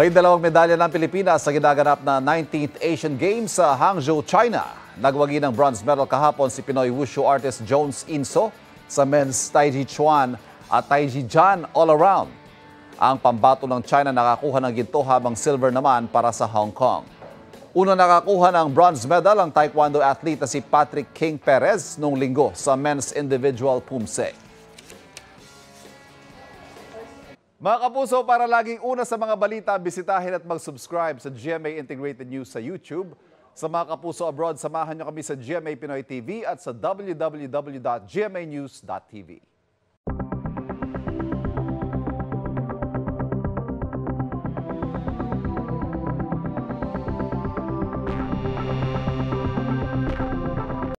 May dalawang medalya ng Pilipinas sa ginaganap na 19th Asian Games sa Hangzhou, China. Nagwagi ng bronze medal kahapon si Pinoy Wushu artist Jones Inso sa men's Taiji Chuan at Taiji Jan all around. Ang pambato ng China nakakuha ng ginto habang silver naman para sa Hong Kong. Una nakakuha ng bronze medal ang taekwondo athlete na si Patrick King Perez noong linggo sa men's individual pumse. Mga kapuso, para laging una sa mga balita, bisitahin at mag-subscribe sa GMA Integrated News sa YouTube. Sa mga kapuso abroad, samahan niyo kami sa GMA Pinoy TV at sa www.gmanews.tv.